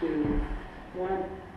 two, one.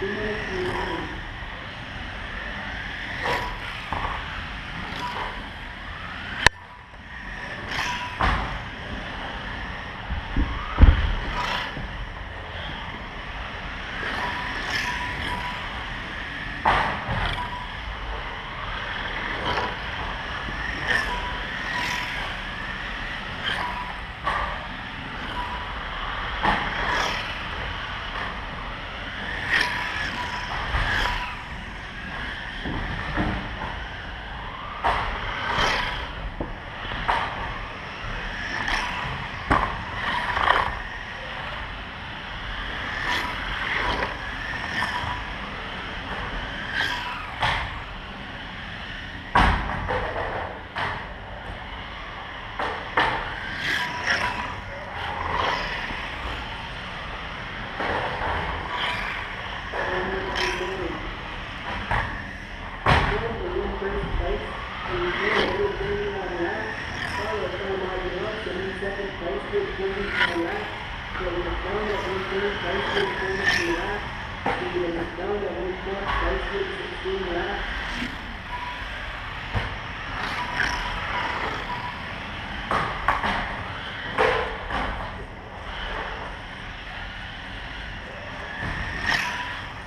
Two minutes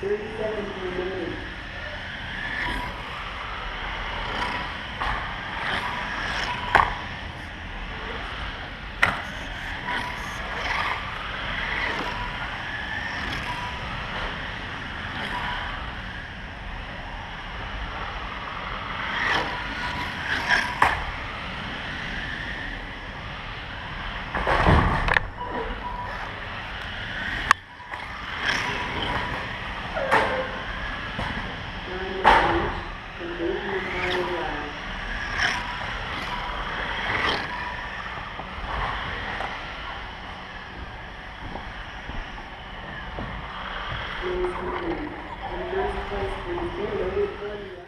37 minutes. Thank you. Pues, este,